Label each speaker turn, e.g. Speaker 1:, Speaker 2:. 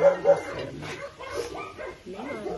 Speaker 1: Não, não.